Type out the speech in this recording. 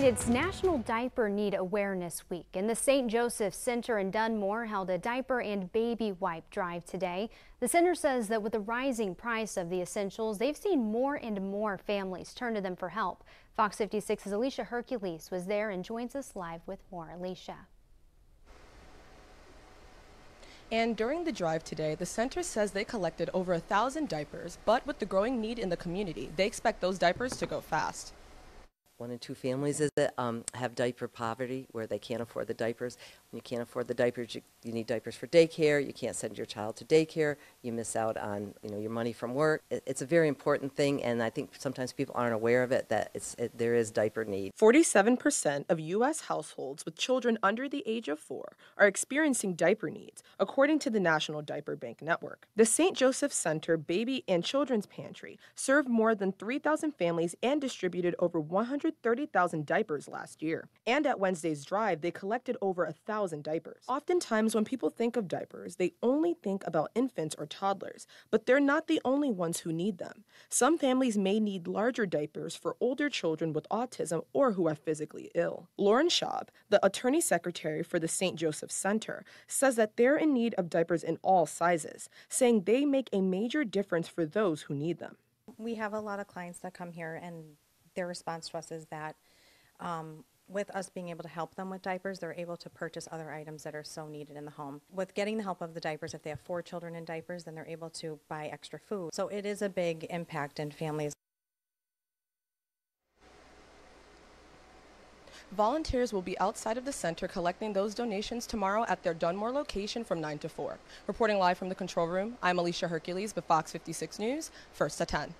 Tonight, it's National Diaper Need Awareness Week, and the St. Joseph Center in Dunmore held a diaper and baby wipe drive today. The center says that with the rising price of the essentials, they've seen more and more families turn to them for help. Fox 56's Alicia Hercules was there and joins us live with more. Alicia. And during the drive today, the center says they collected over a thousand diapers, but with the growing need in the community, they expect those diapers to go fast one in two families is that um, have diaper poverty where they can't afford the diapers. When you can't afford the diapers, you, you, need diapers for daycare. You can't send your child to daycare. You miss out on you know your money from work. It, it's a very important thing, and I think sometimes people aren't aware of it that it's it, there is diaper need. Forty-seven percent of U.S. households with children under the age of four are experiencing diaper needs, according to the National Diaper Bank Network. The St. Joseph Center Baby and Children's Pantry served more than 3,000 families and distributed over 100 130,000 diapers last year. And at Wednesday's drive, they collected over a thousand diapers. Oftentimes, when people think of diapers, they only think about infants or toddlers, but they're not the only ones who need them. Some families may need larger diapers for older children with autism or who are physically ill. Lauren Schaub, the attorney secretary for the St. Joseph Center, says that they're in need of diapers in all sizes, saying they make a major difference for those who need them. We have a lot of clients that come here and their response to us is that um, with us being able to help them with diapers, they're able to purchase other items that are so needed in the home. With getting the help of the diapers, if they have four children in diapers, then they're able to buy extra food. So it is a big impact in families. Volunteers will be outside of the center collecting those donations tomorrow at their Dunmore location from 9 to 4. Reporting live from the control room, I'm Alicia Hercules with Fox 56 News, first at 10.